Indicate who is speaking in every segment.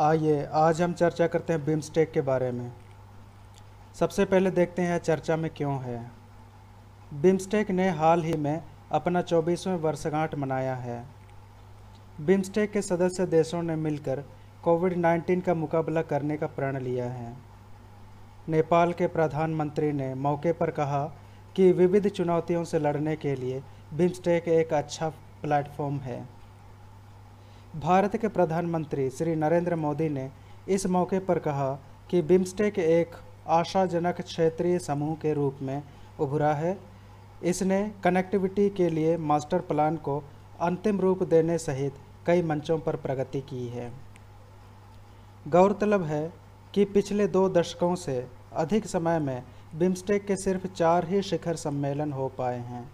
Speaker 1: आइए, आज हम चर्चा करते हैं बिम्स्टेक के बारे में। सबसे पहले देखते हैं चर्चा में क्यों है। बिम्स्टेक ने हाल ही में अपना चौबीसवें वर्षगांठ मनाया है। बिम्स्टेक के सदस्य देशों ने मिलकर कोविड 19 का मुकाबला करने का प्रण लिया है। नेपाल के प्रधानमंत्री ने मौके पर कहा कि विविध चुनौतियों से लड़ने के लिए बिम्स्टेक एक अच्छा प्लेटफॉर्म है। भारत के प्रधानमंत्री श्री नरेंद्र मोदी ने इस मौके पर कहा कि बिम्स्टेक एक आशाजनक क्षेत्रीय समूह के रूप में उभरा है। इसने कनेक्टिविटी के लिए मास्टर प्लान को अंतिम रूप देने सहित कई मंचों पर प्रगति की है। गौरतलब है कि पिछले दो दशकों से अधिक समय में बिम्स्टेक के सिर्फ़ चार ही शिखर सम्मेलन हो पाए हैं।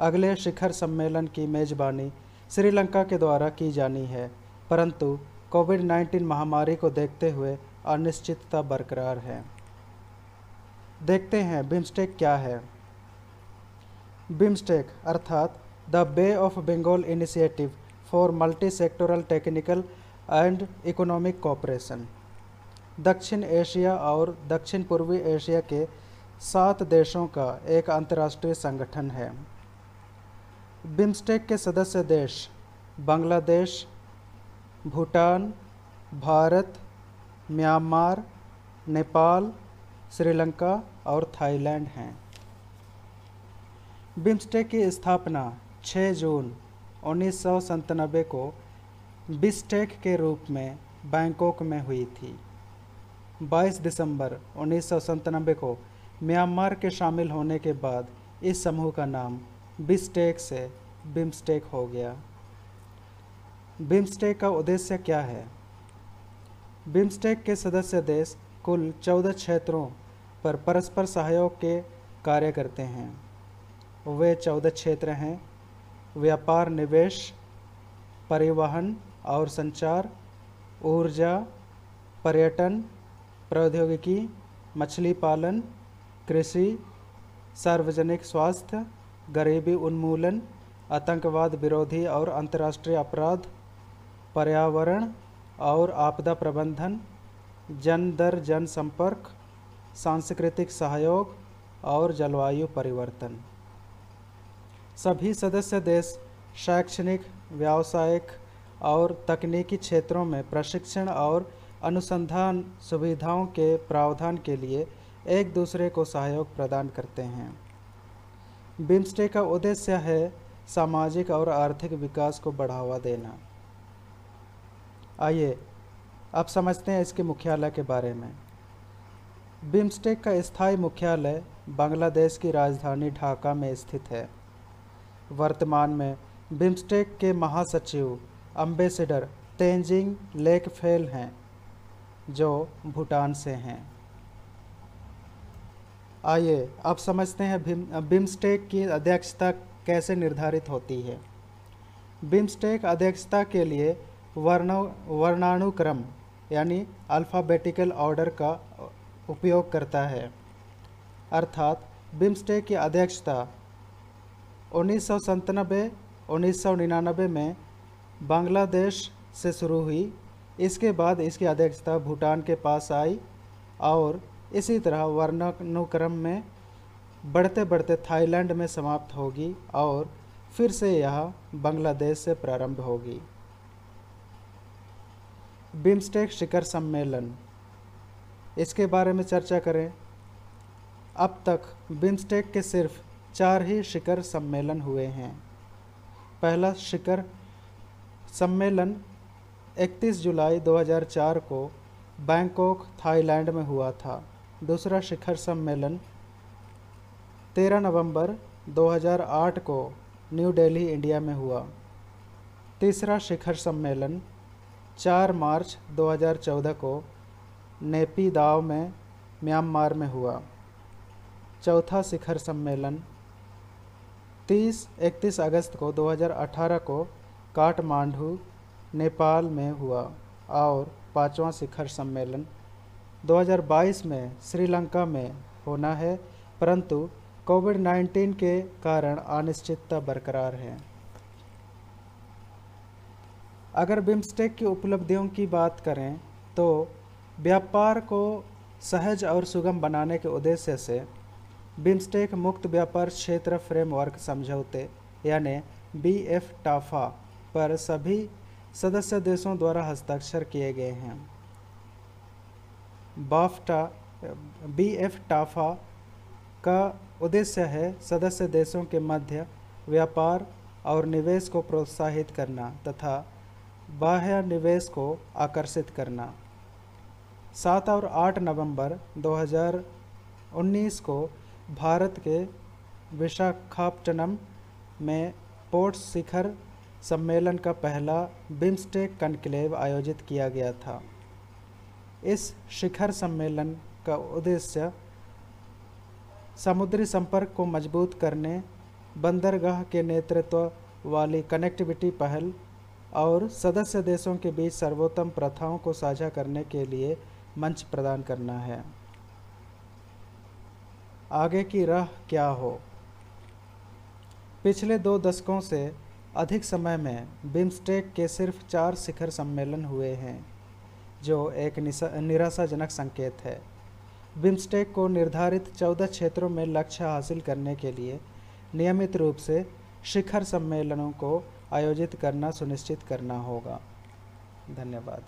Speaker 1: अगले शिखर सम्मेलन की मेज़बानी श्रीलंका के द्वारा की जानी है, परंतु कोविड 19 महामारी को देखते हुए अनिश्चितता बरकरार है। देखते हैं बिम्स्टेक क्या है। बिम्स्टेक अर्थात the bay of Bengal initiative for multi sectoral technical and economic cooperation. दक्षिण एशिया और दक्षिण पूर्वी एशिया के सात देशों का एक अंतर्राष्ट्रीय संगठन है। बिम्स्टेक के सदस्य देश बांग्लादेश, भूटान, भारत, म्यांमार, नेपाल, श्रीलंका और थाईलैंड हैं। बिम्स्टेक की स्थापना 6 जून उन्नीस को बिस्टेक के रूप में बैंकॉक में हुई थी। 22 दिसंबर उन्नीस को म्यांमार के शामिल होने के बाद इस समूह का नाम बिस्टेक से बिम्स्टेक हो गया। बिम्स्टेक का उद्देश्य क्या है? बिम्स्टेक के सदस्य देश कुल चौदह क्षेत्रों पर परस्पर सहयोग के कार्य करते हैं। वे चौदह क्षेत्र हैं, व्यापार, निवेश, परिवहन और संचार, ऊर्जा, पर्यटन, प्रौद्योगिकी, मछली पालन, कृषि, सार्वजनिक स्वास्थ्य गरीबी उन्मूलन, आतंकवाद विरोधी और अंतर्राष्ट्रीय अपराध, पर्यावरण और आपदा प्रबंधन, जन दर जन संपर्क, सांस्कृतिक सहयोग और जलवायु परिवर्तन। सभी सदस्य देश शैक्षणिक, व्यावसायिक और तकनीकी क्षेत्रों में प्रशिक्षण और अनुसंधान सुविधाओं के प्रावधान के लिए एक दूसरे को सहयोग प्रदान करते हैं। बिम्स्टेक का उद्देश्य है सामाजिक और आर्थिक विकास को बढ़ावा देना। आइए, अब समझते हैं इसके मुख्यालय के बारे में। बिम्स्टेक का स्थायी मुख्यालय बांग्लादेश की राजधानी ढाका में स्थित है। वर्तमान में बिम्स्टेक के महासचिव अम्बेसडर तेंजिंग लेकफेल हैं, जो भूटान से हैं। आइए, अब समझते हैं बिम्स्टेक की अध्यक्षता कैसे निर्धारित होती है। बिम्स्टेक अध्यक्षता के लिए वर्ण, वर्णानुक्रम, यानी अल्फ़ाबेटिकल ऑर्डर का उपयोग करता है। अर्थात बिम्स्टेक की अध्यक्षता उन्नीस सौ में बांग्लादेश से शुरू हुई। इसके बाद इसकी अध्यक्षता भूटान के पास आई और इसी तरह वर्णानुक्रम में बढ़ते बढ़ते थाईलैंड में समाप्त होगी और फिर से यह बांग्लादेश से प्रारंभ होगी। बिम्स्टेक शिखर सम्मेलन। इसके बारे में चर्चा करें। अब तक बिम्स्टेक के सिर्फ़ चार ही शिखर सम्मेलन हुए हैं। पहला शिखर सम्मेलन 31 जुलाई 2004 को बैंकॉक, थाईलैंड में हुआ था। दूसरा शिखर सम्मेलन 13 नवंबर 2008 को न्यू दिल्ली इंडिया में हुआ। तीसरा शिखर सम्मेलन 4 मार्च 2014 को नेपी दाव में म्यांमार में हुआ। चौथा शिखर सम्मेलन 30-31 अगस्त को 2018 को काठमांडू, नेपाल में हुआ और पांचवा शिखर सम्मेलन 2022 में श्रीलंका में होना है, परंतु कोविड 19 के कारण अनिश्चितता बरकरार है। अगर बिम्स्टेक की उपलब्धियों की बात करें तो व्यापार को सहज और सुगम बनाने के उद्देश्य से बिम्स्टेक मुक्त व्यापार क्षेत्र फ्रेमवर्क समझौते, यानी बी एफ़ टाफा, पर सभी सदस्य देशों द्वारा हस्ताक्षर किए गए हैं। बाफ्टा बी एफ़ टाफा का उद्देश्य है सदस्य देशों के मध्य व्यापार और निवेश को प्रोत्साहित करना तथा बाह्य निवेश को आकर्षित करना। सात और आठ नवंबर 2019 को भारत के विशाखापट्टनम में पोर्ट शिखर सम्मेलन का पहला बिम्स्टेक कन्क्लेव आयोजित किया गया था। इस शिखर सम्मेलन का उद्देश्य समुद्री संपर्क को मज़बूत करने, बंदरगाह के नेतृत्व वाली कनेक्टिविटी पहल और सदस्य देशों के बीच सर्वोत्तम प्रथाओं को साझा करने के लिए मंच प्रदान करना है। आगे की राह क्या हो? पिछले दो दशकों से अधिक समय में बिम्स्टेक के सिर्फ़ चार शिखर सम्मेलन हुए हैं। जो एक निराशाजनक संकेत है। बिम्स्टेक को निर्धारित चौदह क्षेत्रों में लक्ष्य हासिल करने के लिए नियमित रूप से शिखर सम्मेलनों को आयोजित करना सुनिश्चित करना होगा। धन्यवाद।